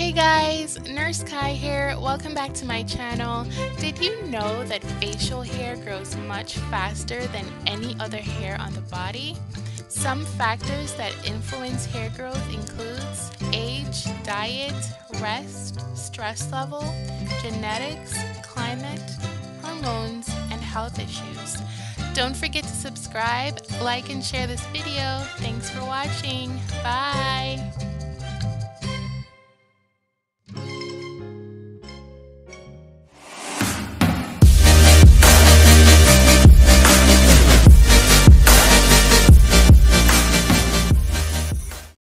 Hey guys, Nurse Kai here. Welcome back to my channel. Did you know that facial hair grows much faster than any other hair on the body? Some factors that influence hair growth includes age, diet, rest, stress level, genetics, climate, hormones, and health issues. Don't forget to subscribe, like, and share this video. Thanks for watching. Bye!